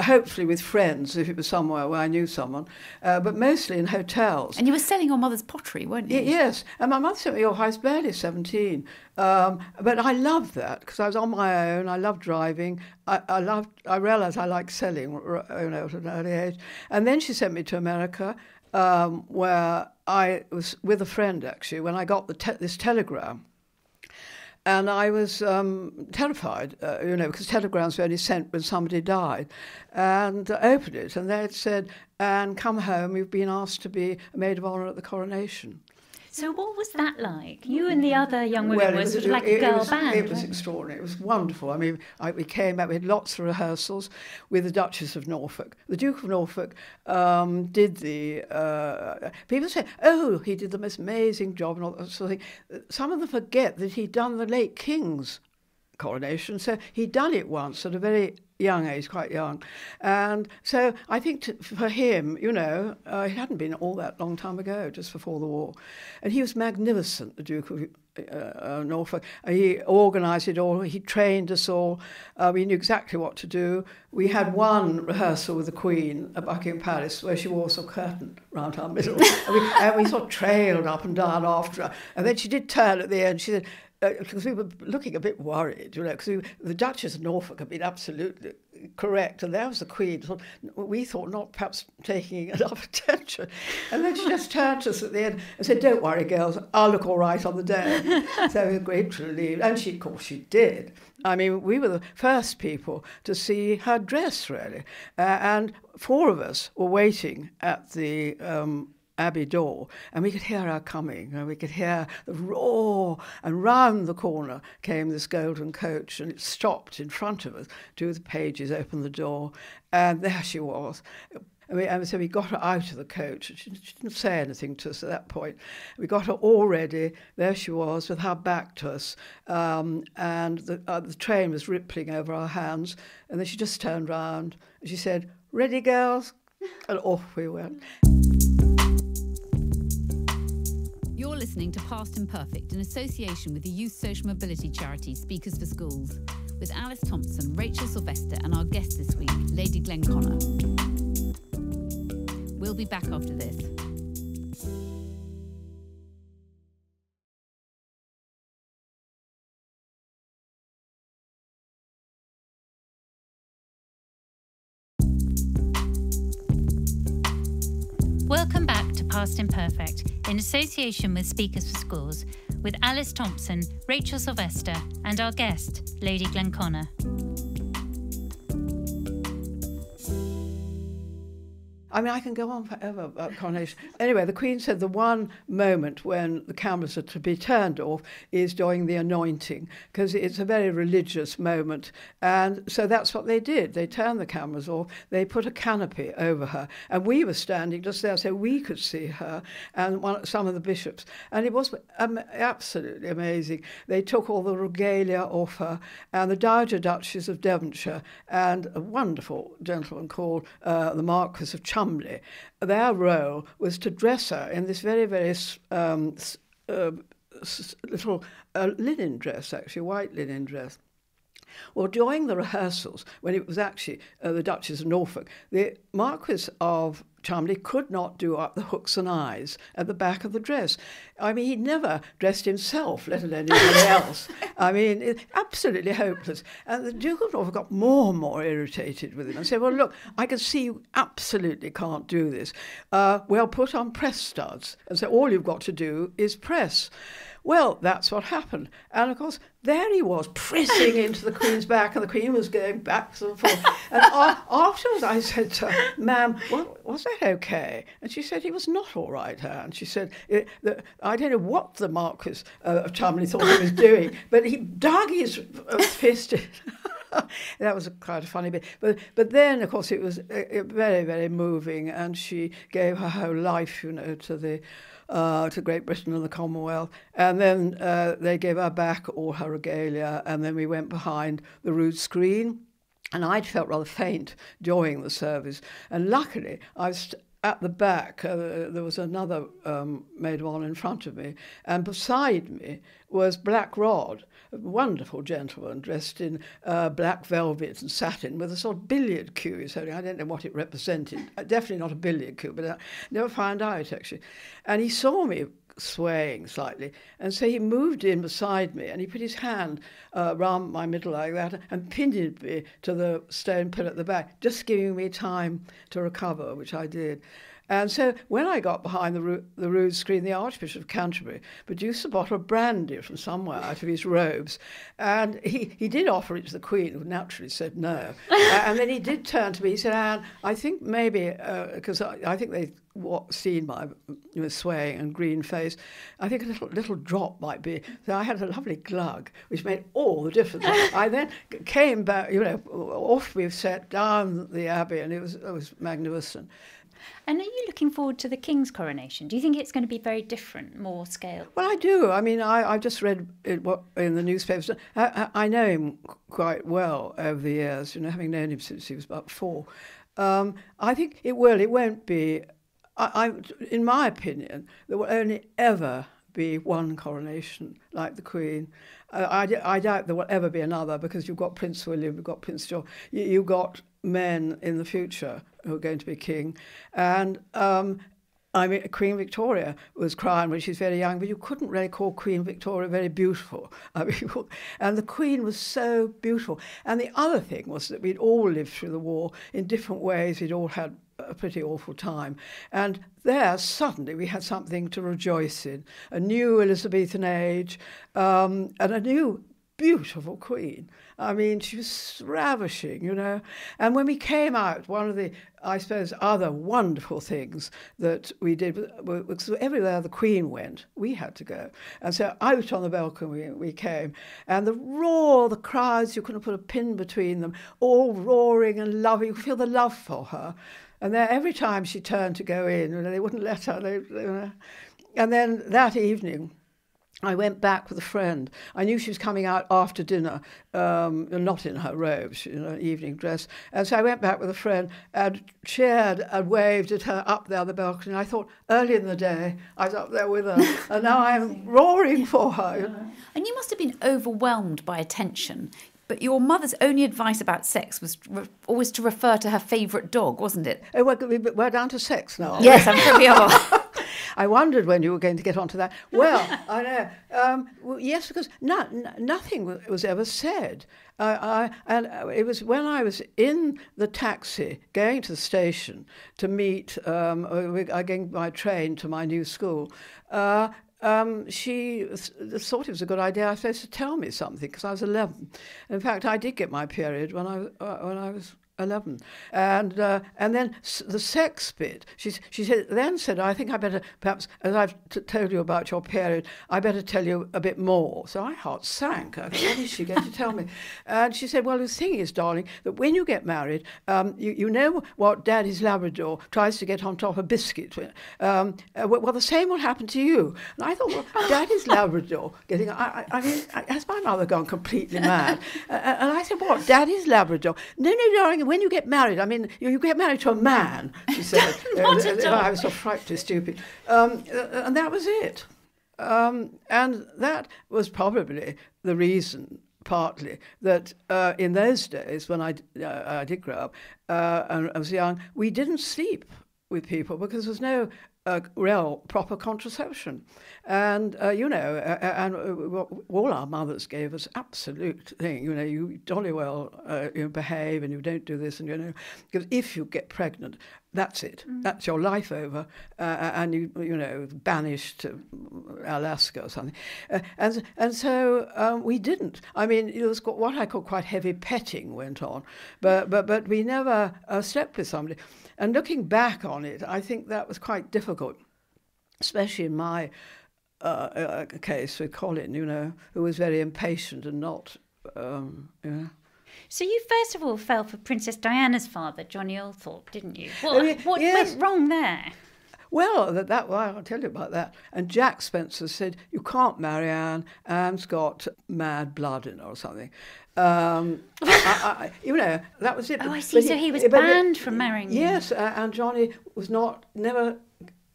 hopefully with friends if it was somewhere where I knew someone, uh, but mostly in hotels. And you were selling your mother's pottery, weren't you? Y- yes, and my mother sent me off. I was barely seventeen, um, but I loved that because I was on my own. I loved driving. I, I loved. I realised I liked selling, you know, at an early age. And then she sent me to America, um, where I was with a friend actually. When I got te- this telegram and I was um, terrified, uh, you know, because telegrams were only sent when somebody died. And I opened it, and they had said, and come home, you've been asked to be a maid of honour at the coronation. So what was that like? You and the other young women well, were sort of like a girl it was, band. It was extraordinary. It was wonderful. I mean, I, we came back. We had lots of rehearsals with the Duchess of Norfolk. The Duke of Norfolk um, did the. Uh, people say, "Oh, he did the most amazing job," and all that sort of thing. Some of them forget that he'd done the late King's coronation. So he'd done it once at a very young age, quite young. And so I think for him, you know, uh, it hadn't been all that long time ago, just before the war. And he was magnificent, the Duke of uh, uh Norfolk. He organised it all, he trained us all, uh, we knew exactly what to do. We had one rehearsal with the Queen at Buckingham Palace where she wore some curtain round our middle. and, we, and we sort of trailed up and down after her. And then she did turn at the end, she said, because uh, we were looking a bit worried, you know, because the Duchess of Norfolk had been absolutely correct, and there was the Queen. So we thought not perhaps taking enough attention. And then she just turned to us at the end and said, Don't worry, girls, I'll look all right on the day. so we were to leave. And she, of course, she did. I mean, we were the first people to see her dress, really. Uh, and four of us were waiting at the um, Abbey door, and we could hear her coming, and we could hear the roar, and round the corner came this golden coach, and it stopped in front of us. Two of the pages opened the door, and there she was. And, we, and so we got her out of the coach. She, she, didn't say anything to us at that point. We got her all ready. There she was with her back to us. Um, and the, uh, the train was rippling over our hands. And then she just turned round and she said, Ready, girls? And off we went. You're listening to Past Imperfect in association with the youth social mobility charity Speakers for Schools, with Alice Thomson, Rachel Sylvester, and our guest this week, Lady Glenconner. We'll be back after this. Welcome back to Past Imperfect in association with Speakers for Schools with Alice Thomson, Rachel Sylvester, and our guest, Lady Glenconner. I mean, I can go on forever about coronation. Anyway, the Queen said the one moment when the cameras are to be turned off is during the anointing, because it's a very religious moment. And so that's what they did. They turned the cameras off, they put a canopy over her. And we were standing just there so we could see her and one, some of the bishops. And it was um, absolutely amazing. They took all the regalia off her, and the Dowager Duchess of Devonshire and a wonderful gentleman called uh, the Marquis of Chum Their role was to dress her in this very, very um, uh, little uh, linen dress, actually, white linen dress. Well, during the rehearsals, when it was actually uh, the Duchess of Norfolk, the Marquis of Cholmondeley could not do up the hooks and eyes at the back of the dress. I mean, he never dressed himself, let alone anybody else. I mean, it, absolutely hopeless. And the Duke of Norfolk got more and more irritated with him and said, Well, look, I can see you absolutely can't do this. Uh, well, put on press studs. And so all you've got to do is press. Well, that's what happened. And of course, there he was pressing into the Queen's back, and the Queen was going back and forth. And afterwards, I said to her, Ma'am, was that okay? And she said, He was not all right, her. And she said, I don't know what the Marquis uh, of Cholmondeley thought he was doing, but he dug his uh, fist in. that was a quite a funny bit. But but then, of course, it was uh, very very moving, and she gave her whole life, you know, to the uh, to Great Britain and the Commonwealth. And then uh, they gave her back all her regalia, and then we went behind the rood screen. And I'd felt rather faint during the service. And luckily, I was at the back, uh, there was another um, maid of honour in front of me, and beside me was Black Rod, a wonderful gentleman dressed in uh, black velvet and satin with a sort of billiard cue he's holding. I don't know what it represented. Uh, definitely not a billiard cue, but I never found out actually. And he saw me swaying slightly. And so he moved in beside me and he put his hand uh, my middle like that and pinned me to the stone pillar at the back, just giving me time to recover, which I did. And so when I got behind the, the rood screen, the Archbishop of Canterbury produced a bottle of brandy from somewhere out of his robes. And he, he did offer it to the Queen, who naturally said no. uh, and then he did turn to me. He said, Anne, I think maybe, because uh, I, I, think they what seen my you know, swaying and green face, I think a little little drop might be. So I had a lovely glug, which made all the difference. I then came back, you know, off we set down the abbey, and it was it was magnificent. And are you looking forward to the King's coronation? Do you think it's going to be very different, more scale? Well, I do. I mean, I, I just read it, what, in the newspapers. I, I, know him quite well over the years, you know, having known him since he was about four. Um, I think it will. It won't be. I, I, in my opinion, there will only ever be one coronation like the Queen. Uh, I, I doubt there will ever be another because you've got Prince William, you've got Prince George, you, you've got men in the future who are going to be king. And um, I mean, Queen Victoria was crowned when she was very young, but you couldn't really call Queen Victoria very beautiful. I mean, and the Queen was so beautiful. And the other thing was that we'd all lived through the war in different ways. We'd all had a pretty awful time. And there, suddenly, we had something to rejoice in a new Elizabethan age um, and a new beautiful queen. I mean, she was ravishing, you know. And when we came out, one of the, I suppose, other wonderful things that we did was everywhere the Queen went, we had to go. And so out on the balcony we, came, and the roar, the crowds, you couldn't put a pin between them, all roaring and loving. You could feel the love for her. And then every time she turned to go in, you know, they wouldn't let her. They, and then that evening, I went back with a friend. I knew she was coming out after dinner, um, not in her robes, in her evening dress. And so I went back with a friend and cheered and waved at her up there on the balcony. I thought early in the day I was up there with her, and now I'm roaring for her. You know? And you must have been overwhelmed by attention. But your mother's only advice about sex was always to refer to her favourite dog, wasn't it? Oh, we're, we're down to sex now. Yes, I'm sure we are. I wondered when you were going to get onto that. Well, I know. Um, well, yes, because no, n- nothing was ever said. Uh, I, and it was when I was in the taxi going to the station to meet, um, I going by train to my new school. Uh, um, she thought it was a good idea, I suppose, to tell me something because I was 11. In fact, I did get my period when I, uh, when I was 11. And, uh, and then the sex bit, she, she said, then said, I think I better, perhaps, as I've t- told you about your period, I better tell you a bit more. So my heart sank. I thought, what is she going to tell me? And she said, well, the thing is, darling, that when you get married, um, you, you know what daddy's Labrador tries to get on top of biscuit. Um, uh, well, the same will happen to you. And I thought, well, daddy's Labrador getting, I, I, I mean, has my mother gone completely mad? uh, and I said, what, daddy's Labrador? No, no, darling, when you get married, I mean, you, you get married to a man, she said. Not at all. I was so frightfully stupid. Um, uh, and that was it. Um, and that was probably the reason, partly, that uh, in those days, when I, uh, I did grow up uh, and I was young, we didn't sleep with people because there was no uh, real proper contraception. And, uh, you know, uh, and all our mothers gave us absolute thing, you know, you jolly well uh, you behave and you don't do this and, you know, because if you get pregnant, that's it. That's your life over, uh, and you you know banished to Alaska or something, uh, and and so um, we didn't. I mean, it was got what I call quite heavy petting went on, but but but we never uh, slept with somebody. And looking back on it, I think that was quite difficult, especially in my uh, uh, case with Colin, you know, who was very impatient and not, um, you know. So you first of all fell for Princess Diana's father, Johnny Althorp, didn't you? What, Oh, what yes. went wrong there? Well, that, that well, I'll tell you about that. And Jack Spencer said, "You can't marry Anne. Anne's got mad blood in her or something." Um, I, I, you know, that was it. Oh, I see. but So he was but banned from marrying you. Yes, uh, and Johnny was not never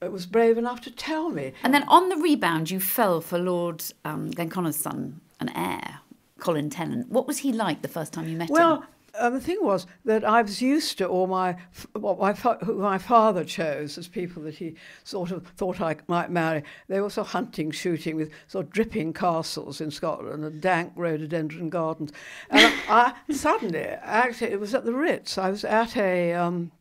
uh, was brave enough to tell me. And then on the rebound, you fell for Lord um, Glenconner's son and heir, Colin Tennant. What was he like the first time you met him? Well, uh, the thing was that I was used to all my what my fa- who my father chose as people that he sort of thought I might marry. They were sort of hunting, shooting with sort of dripping castles in Scotland and dank rhododendron gardens. And I, suddenly, actually, it was at the Ritz. I was at a. Um,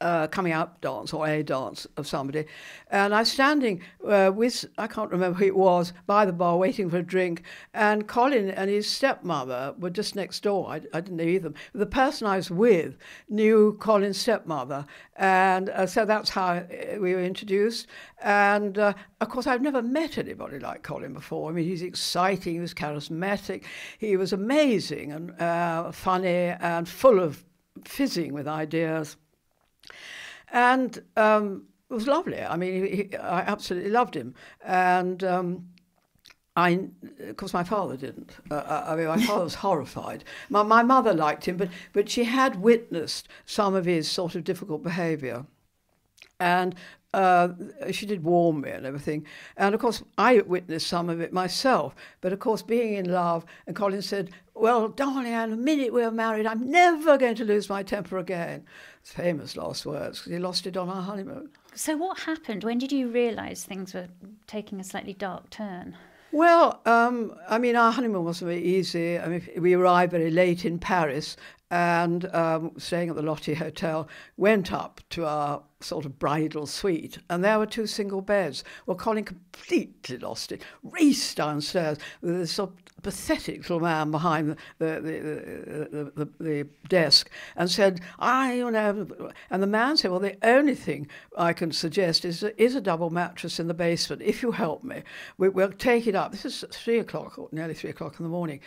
uh, coming out dance or a dance of somebody, and I was standing uh, with I can't remember who it was by the bar waiting for a drink, and Colin and his stepmother were just next door. I, I didn't know either. The person I was with knew Colin's stepmother, and uh, so that's how uh, we were introduced. And uh, of course, I've never met anybody like Colin before. I mean, he's exciting, he was charismatic, he was amazing and uh, funny and full of fizzing with ideas and um, it was lovely. I mean, he, he, I absolutely loved him, and um, I, of course, my father didn't. Uh, I mean, my father was horrified. My, my mother liked him, but but she had witnessed some of his sort of difficult behaviour. and uh, she did warn me and everything. And of course, I witnessed some of it myself. But of course, being in love, and Colin said, Well, darling Anne, the minute we're married, I'm never going to lose my temper again. It's famous last words because he lost it on our honeymoon. So, what happened? When did you realise things were taking a slightly dark turn? Well, um, I mean, our honeymoon wasn't very easy. I mean, we arrived very late in Paris and um, staying at the Lotti Hotel, went up to our sort of bridal suite, and there were two single beds. Well, Colin completely lost it, raced downstairs with this sort of pathetic little man behind the, the, the, the, desk and said, I, you know, and the man said, well, the only thing I can suggest is, is a double mattress in the basement. If you help me, we, will take it up. This is three o'clock, or nearly three o'clock in the morning.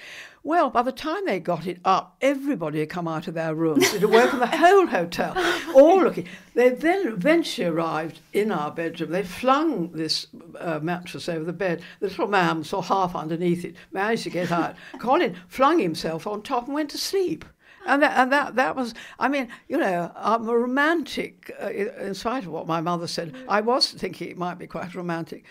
Well, by the time they got it up, everybody had come out of their rooms. It had woken the whole hotel, all looking. They then eventually arrived in our bedroom. They flung this uh, mattress over the bed. The little man saw half underneath it, managed to get out. Colin flung himself on top and went to sleep. And that, and that, that was, I mean, you know, I'm a romantic, uh, in spite of what my mother said. I was thinking it might be quite romantic.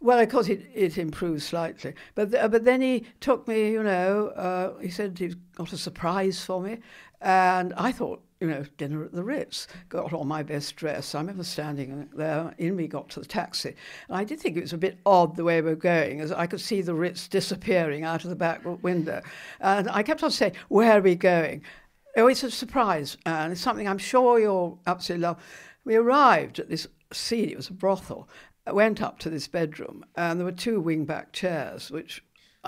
Well, of course, it, it improved slightly. But, th- but then he took me, you know, uh, he said he's got a surprise for me. And I thought, you know, dinner at the Ritz, got on my best dress. I remember standing there, in we got to the taxi. And I did think it was a bit odd the way we were going, as I could see the Ritz disappearing out of the back window. And I kept on saying, Where are we going? Oh, it's a surprise, and it's something I'm sure you'll absolutely love. We arrived at this scene, it was a brothel. Went up to this bedroom, and there were two wing-back chairs, which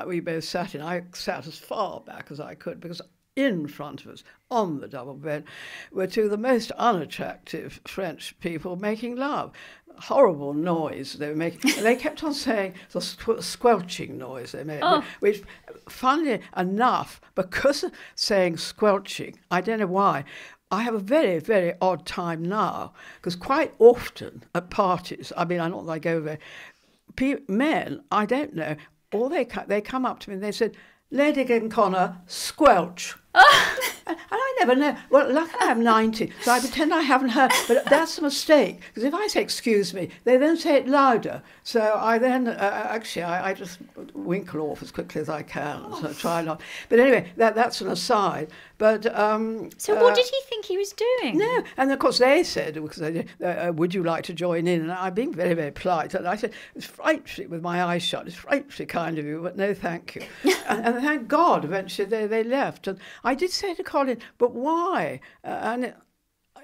we both sat in. I sat as far back as I could because in front of us on the double bed were two of the most unattractive French people making love. Horrible noise they were making. they kept on saying the squelching noise they made, oh. which, funnily enough, because of saying squelching, I don't know why, I have a very, very odd time now because quite often at parties, I mean, I not that I go there, men, I don't know, all they they come up to me and they said, Lady Glenconner, squelch. And I never know. Well, luckily I'm 90, so I pretend I haven't heard. But that's a mistake, because if I say excuse me, they then say it louder. So I then, uh, uh actually, I, I, just winkle off as quickly as I can, oh. so try not. But anyway, that, that's an aside. But um, So what uh, did he think he was doing? No, and of course they said, because they, uh, would you like to join in? And I've been very, very polite. And I said, it's frightfully, with my eyes shut, it's frightfully kind of you, but no thank you. and, and, thank God, eventually they, they left. And I did say to Colin, but why? Uh, and it,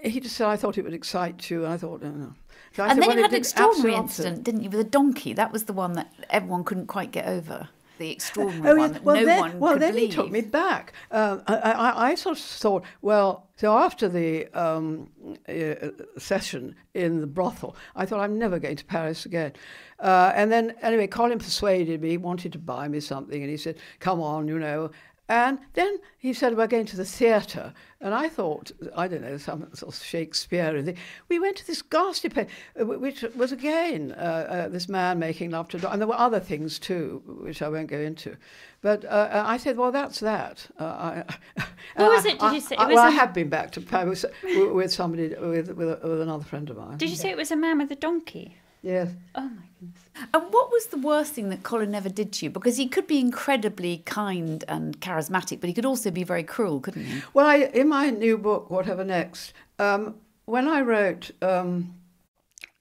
he just said, I thought it would excite you. And I thought, no, no. So and said, then well, you had an extraordinary incident, didn't you, with a donkey? That was the one that everyone couldn't quite get over. The extraordinary oh, one that well, no then, one well, then believe. he took me back. Um, I, I, I, sort of thought, well, so after the um, uh, session in the brothel, I thought I'm never going to Paris again. Uh, and then anyway, Colin persuaded me. He wanted to buy me something, and he said, "Come on, you know." And then he said, We're going to the theatre. And I thought, I don't know, some sort of Shakespeare. We went to this ghastly place, uh, which was again uh, uh, this man making love to a dog. And there were other things too, which I won't go into. But uh, uh I said, Well, that's that. Uh, I, Who was it? Did you say? I, well. I have been back to Paris with, somebody, with, with, with another friend of mine. Did you say it was a man with a donkey? Yes. Oh my. And what was the worst thing that Colin ever did to you? Because he could be incredibly kind and charismatic, but he could also be very cruel, couldn't he? Well, I, in my new book, Whatever Next, um, when I wrote um,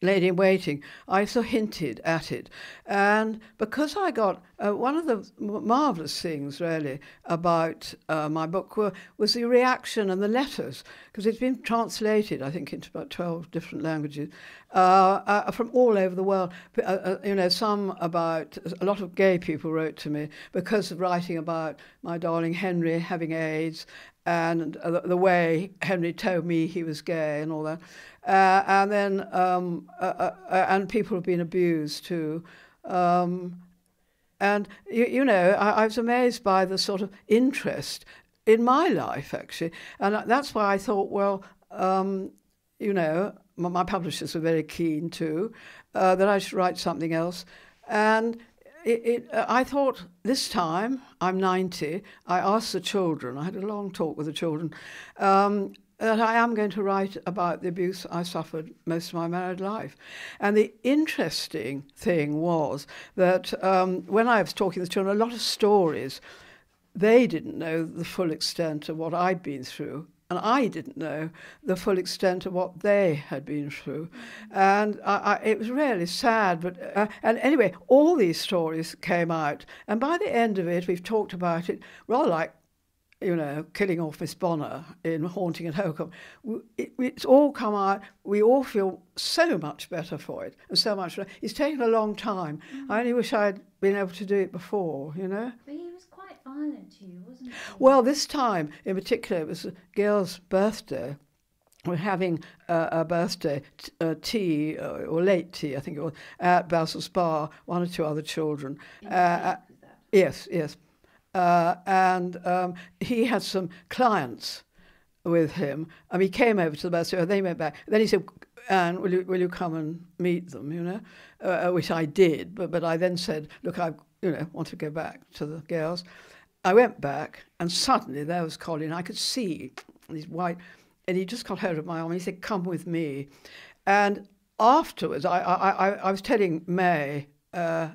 Lady in Waiting, I so hinted at it. And because I got uh, one of the marvellous things, really, about uh, my book were, was the reaction and the letters, because it's been translated, I think, into about 12 different languages uh, uh from all over the world. Uh, uh, you know, some about, a lot of gay people wrote to me because of writing about my darling Henry having AIDS and the way Henry told me he was gay and all that. And then um, and people have been abused too. Um, and you, you know, I, I, was amazed by the sort of interest in my life actually, and that's why I thought, well, um, you know, my, my, publishers were very keen too uh, that I should write something else, and. It, it, uh, I thought this time, I'm 90, I asked the children, I had a long talk with the children, um, that I am going to write about the abuse I suffered most of my married life. And the interesting thing was that um, when I was talking to the children, a lot of stories, they didn't know the full extent of what I'd been through. And I didn't know the full extent of what they had been through. And I, I, it was really sad. But uh, And anyway, all these stories came out. And by the end of it, we've talked about it rather like you know, killing off Miss Bonner in Haunting at Holkham. It, it's all come out. We all feel so much better for it, and so much. It's taken a long time. Mm. I only wish I'd been able to do it before. You know. But he was quite violent to you, wasn't he? Well, this time in particular, it was a girl's birthday. We're having uh, a birthday t- uh, tea uh, or late tea, I think it was, at Basil's Bar. One or two other children. Uh, yes, yes. Uh, and um, he had some clients with him. and he came over to the birthday, and they went back. Then he said, Anne, will you, will you come and meet them, you know? Uh, uh, which I did, but, but I then said, look, I you know, want to go back to the girls. I went back, and suddenly there was Colin. I could see these white, and he just got hold of my arm. He said, come with me. And afterwards, I, I, I, I was telling May, uh,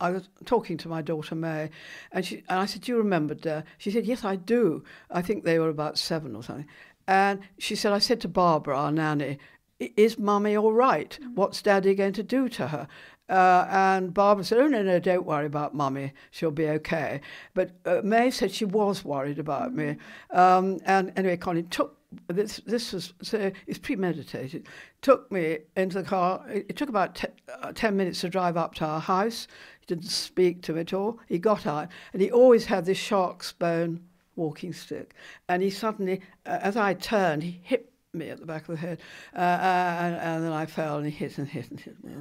I was talking to my daughter May, and she and I said, "Do you remember, Dad?" She said, "Yes, I do. I think they were about seven or something." And she said, "I said to Barbara, our nanny, is Mummy all right? What's Daddy going to do to her?" Uh, and Barbara said, "Oh no, no, don't worry about Mummy. She'll be okay." But uh, May said she was worried about me. Um, and anyway, Connie took this. This was so it's premeditated. Took me into the car. It, it took about uh, ten minutes to drive up to our house didn't speak to me at all. He got out, and he always had this shark's bone walking stick. And he suddenly, uh, as I turned, he hit me at the back of the head, uh, uh, and, and, then I fell, and he hit and hit and hit me.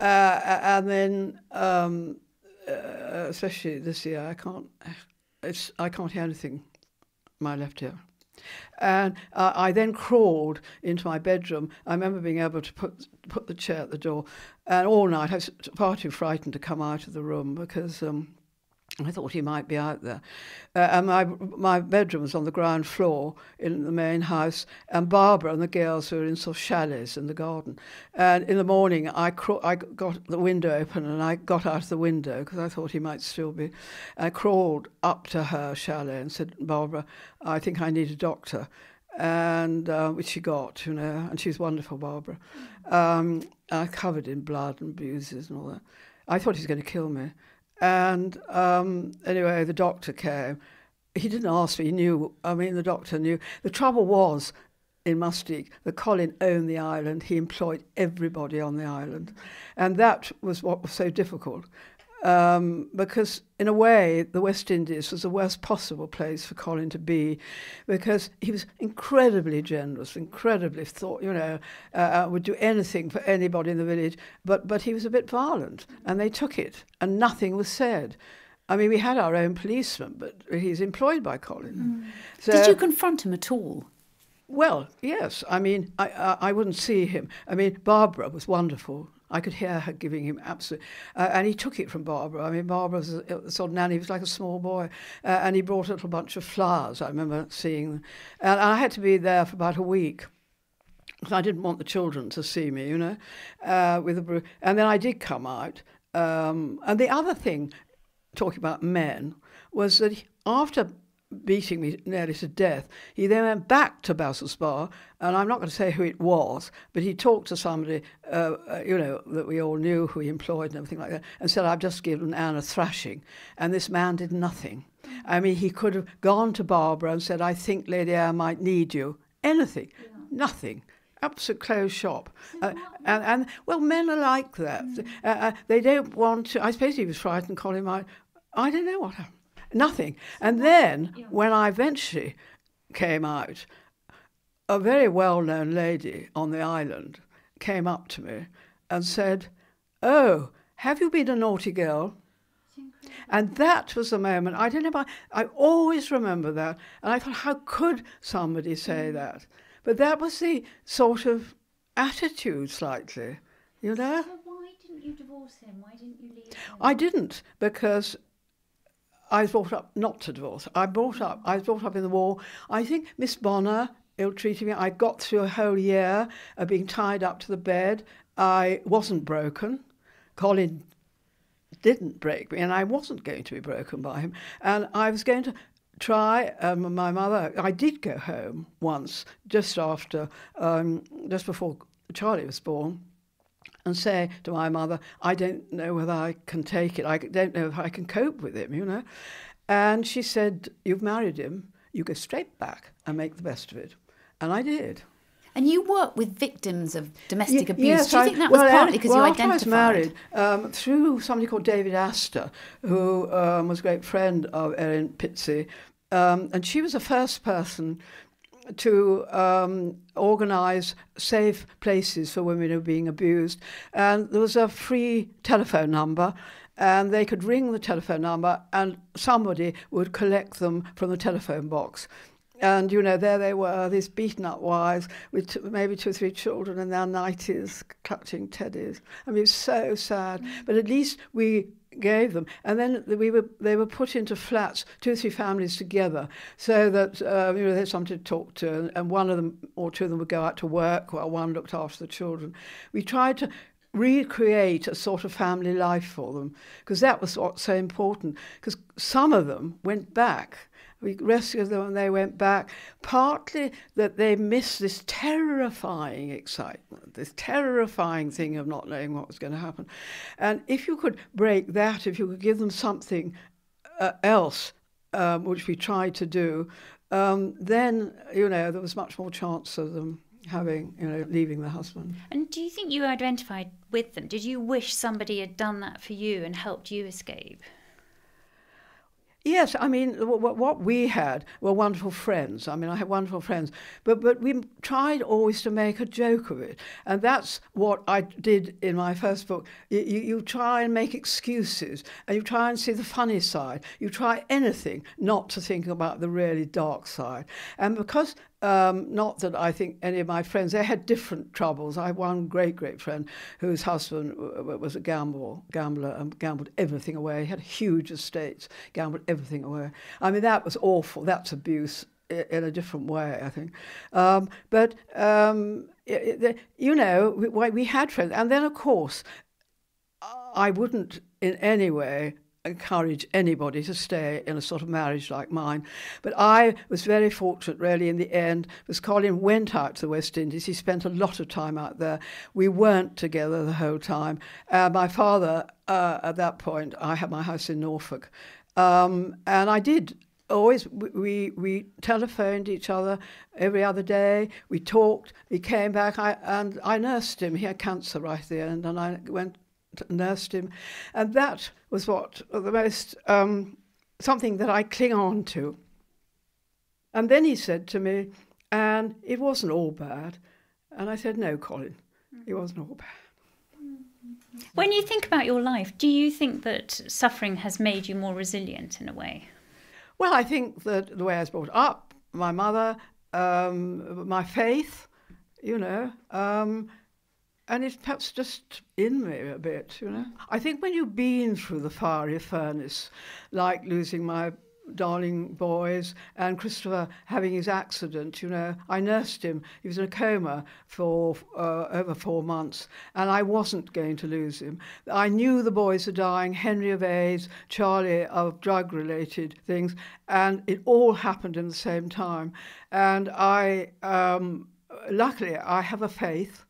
Uh, and then, um, uh, especially this year, I can't, it's, I can't hear anything. My left ear. And uh, I then crawled into my bedroom. I remember being able to put put the chair at the door, and all night I was far too frightened to come out of the room because um, I thought he might be out there. Uh, and my, my bedroom was on the ground floor in the main house, and Barbara and the girls were in sort of chalets in the garden. And in the morning, I, craw- I got the window open and I got out of the window because I thought he might still be. I crawled up to her chalet and said, Barbara, I think I need a doctor. And uh, which she got, you know, and she's wonderful, Barbara. Um, I covered in blood and bruises and all that. I thought he was going to kill me. And um, anyway, the doctor came. He didn't ask me, he knew. I mean, the doctor knew. The trouble was in Mustique that Colin owned the island. He employed everybody on the island. And that was what was so difficult um, because in a way the West Indies was the worst possible place for Colin to be because he was incredibly generous, incredibly thought, you know, uh, uh, would do anything for anybody in the village, but, but he was a bit violent and they took it and nothing was said. I mean, we had our own policeman, but he's employed by Colin. Mm. So, Did you confront him at all? Well, yes. I mean, I, I, I wouldn't see him. I mean, Barbara was wonderful. I could hear her giving him absolute, uh, and he took it from Barbara. I mean, Barbara was a, sort of nanny. He was like a small boy, uh, and he brought a little bunch of flowers. I remember seeing, them. and I had to be there for about a week. Because I didn't want the children to see me, you know, uh, with a brew. And then I did come out. Um, and the other thing, talking about men, was that after beating me nearly to death. He then went back to Basil's Bar, and I'm not going to say who it was, but he talked to somebody, uh, uh, you know, that we all knew who he employed and everything like that, and said, I've just given Anne a thrashing. And this man did nothing. I mean, he could have gone to Barbara and said, I think Lady Anne might need you. Anything. Yeah. Nothing absolute closed shop. Uh, and, and, well, men are like that. Mm. Uh, uh, they don't want to. I suppose he was frightened, Colin might. I don't know what happened nothing. And then when I eventually came out, a very well known lady on the island came up to me and said, Oh, have you been a naughty girl? And that was the moment. I don't know. I, I always remember that. And I thought, how could somebody say mm. that? But that was the sort of attitude, slightly, you know? So why didn't you divorce him? Why didn't you leave him? I didn't, because I was brought up not to divorce. I brought up. I was brought up in the war. I think Miss Bonner ill-treating me. I got through a whole year of being tied up to the bed. I wasn't broken. Colin didn't break me, and I wasn't going to be broken by him. And I was going to try. Um, my mother, I did go home once, just after, um, just before Charlie was born, and say to my mother, I don't know whether I can take it. I don't know if I can cope with him, you know. And she said, You've married him. You go straight back and make the best of it. And I did. And you work with victims of domestic abuse. Yes, Do you I- think that well, was I- partly because well, you identified? I was married, um, through somebody called David Astor, who um, was a great friend of Erin Pizzey, um, and she was the first person to um, organise safe places for women who are being abused. And there was a free telephone number, and they could ring the telephone number, and somebody would collect them from the telephone box. And, you know, there they were, these beaten up wives with t- maybe two or three children in their 90s clutching teddies. I mean, it was so sad. But at least we gave them. And then we were, they were put into flats, two or three families together, so that, uh, you know, they had something to talk to. And, and one of them or two of them would go out to work while one looked after the children. We tried to recreate a sort of family life for them because that was what's so important because some of them went back we rescued them and they went back. Partly that they missed this terrifying excitement, this terrifying thing of not knowing what was going to happen. And if you could break that, if you could give them something uh, else, um, which we tried to do, um, then, you know, there was much more chance of them having, you know, leaving the husband. And do you think you identified with them? Did you wish somebody had done that for you and helped you escape? Yes, I mean, what, we had were wonderful friends. I mean, I had wonderful friends, but but we tried always to make a joke of it, and that's what I did in my first book. You, you, you try and make excuses, and you try and see the funny side. You try anything not to think about the really dark side, and because um, not that I think any of my friends, they had different troubles. I had one great, great friend whose husband was a gamble, gambler and gambled everything away. He had huge estates, gambled everything away. I mean, that was awful. That's abuse in a different way, I think. Um, but, um, you know, we, we had friends. And then, of course, I wouldn't in any way encourage anybody to stay in a sort of marriage like mine. But I was very fortunate, really, in the end, because Colin went out to the West Indies. He spent a lot of time out there. We weren't together the whole time. Uh, my father, uh, at that point, I had my house in Norfolk. Um, and I did always we we telephoned each other every other day. We talked. He came back, I, and I nursed him. He had cancer right at the end, and I went nursed him, and that was what the most um, something that I cling on to. And then he said to me, "And it wasn't all bad," and I said, "No, Colin, it wasn't all bad." When you think about your life, do you think that suffering has made you more resilient in a way? Well, I think that the way I was brought up, my mother, um, my faith, you know, um, and it's perhaps just in me a bit, you know. I think when you've been through the fiery furnace, like losing my darling boys and Christopher having his accident, you know, I nursed him. He was in a coma for uh, over four months, and I wasn't going to lose him. I knew the boys were dying, Henry of AIDS, Charlie of drug-related things, and it all happened in the same time. And I, um, luckily, I have a faith,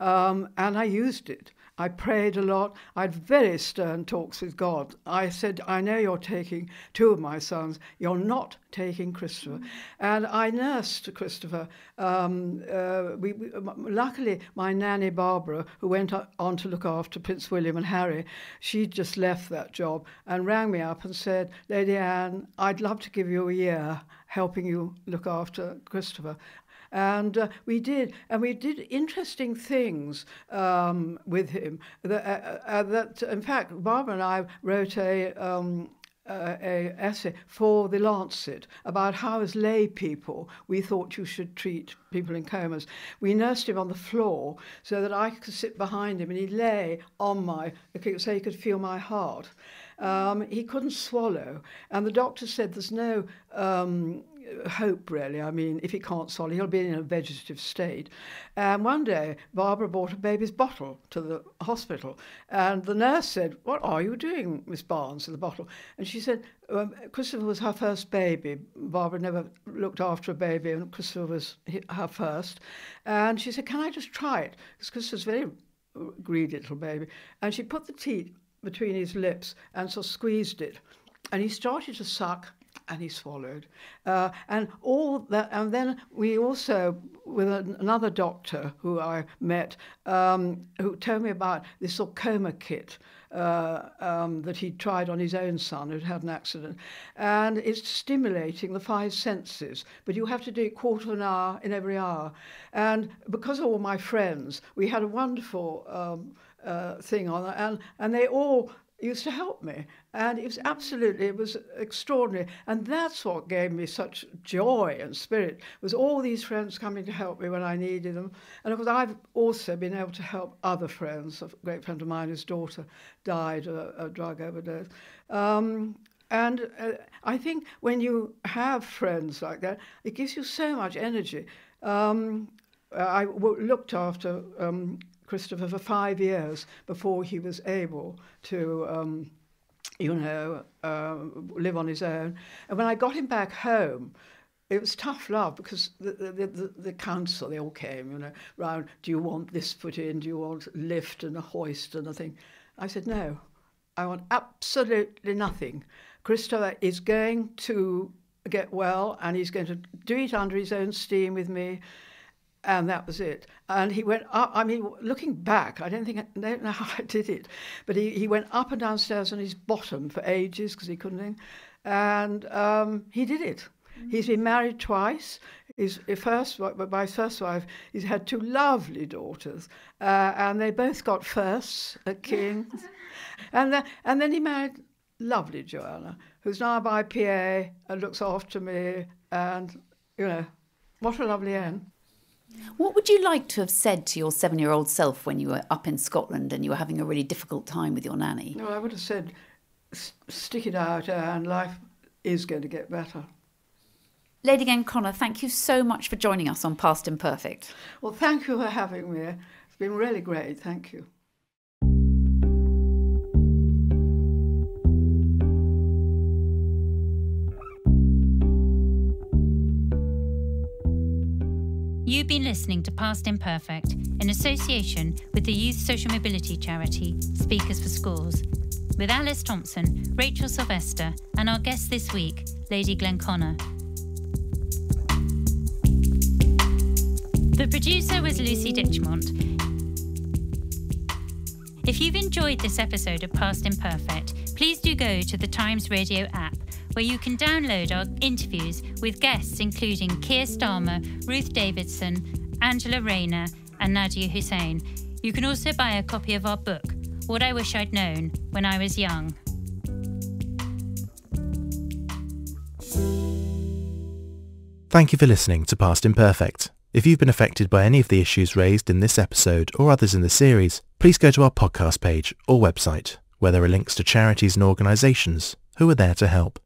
um, and I used it. I prayed a lot. I had very stern talks with God. I said, I know you're taking two of my sons. You're not taking Christopher. And I nursed Christopher. Um, uh, we, we, luckily, my nanny Barbara, who went on to look after Prince William and Harry, she just left that job and rang me up and said, Lady Anne, I'd love to give you a year helping you look after Christopher. And uh, we did, and we did interesting things um, with him. That, uh, uh, that, in fact, Barbara and I wrote a. Um, uh, a essay for the Lancet about how, as lay people, we thought you should treat people in comas. We nursed him on the floor so that I could sit behind him and he lay on my, so he could feel my heart. Um, he couldn't swallow, and the doctor said there's no um, hope really. I mean, if he can't swallow, he'll be in a vegetative state. And one day, Barbara brought a baby's bottle to the hospital, and the nurse said, "What are you doing, Miss Barnes, with the bottle?" And she said, um, "Christopher was her first baby. Barbara never looked after a baby, and Christopher was her first." And she said, "Can I just try it?" Because Christopher's very greedy little baby, and she put the teat between his lips and so squeezed it, and he started to suck and he swallowed. Uh, and all that, and then we also, with another doctor who I met, um, who told me about this coma kit. Uh, um, that he tried on his own son who'd had an accident. And it's stimulating the five senses, but you have to do it quarter of an hour in every hour. And because of all my friends, we had a wonderful um, uh, thing on, and, and they all used to help me. And it was absolutely, it was extraordinary. And that's what gave me such joy and spirit, was all these friends coming to help me when I needed them. And of course, I've also been able to help other friends. A great friend of mine, his daughter died of a, drug overdose. Um, and uh, I think when you have friends like that, it gives you so much energy. Um, I looked after um, Christopher for five years before he was able to, um, you know, uh, live on his own. And when I got him back home, it was tough love because the, the, the, the, council, they all came, you know, round, do you want this put in? Do you want a lift and a hoist and a thing? I said, no, I want absolutely nothing. Christopher is going to get well and he's going to do it under his own steam with me and that was it. And he went up. I mean, looking back, I don't think I don't know how I did it, but he, he went up and downstairs on his bottom for ages because he couldn't. And um, he did it. Mm-hmm. He's been married twice. His first, by his first wife, he's had two lovely daughters, uh, and they both got firsts at King's. and then, and then he married lovely Joanna, who's now by PA and looks after me, and you know, what a lovely end. What would you like to have said to your seven year old self when you were up in Scotland and you were having a really difficult time with your nanny? No, I would have said, stick it out and life is going to get better. Lady Glenconner, thank you so much for joining us on Past Imperfect. Well, thank you for having me. It's been really great. Thank you. You've been listening to Past Imperfect in association with the youth social mobility charity Speakers for Schools, with Alice Thomson, Rachel Sylvester, and our guest this week, Lady Glenconner. The producer was Lucy Ditchmont. If you've enjoyed this episode of Past Imperfect, please do go to the Times Radio app where you can download our interviews with guests including Keir Starmer, Ruth Davidson, Angela Rayner, and Nadiya Hussain. You can also buy a copy of our book, What I Wish I'd Known When I Was Young. Thank you for listening to Past Imperfect. If you've been affected by any of the issues raised in this episode or others in the series, please go to our podcast page or website, where there are links to charities and organisations who are there to help.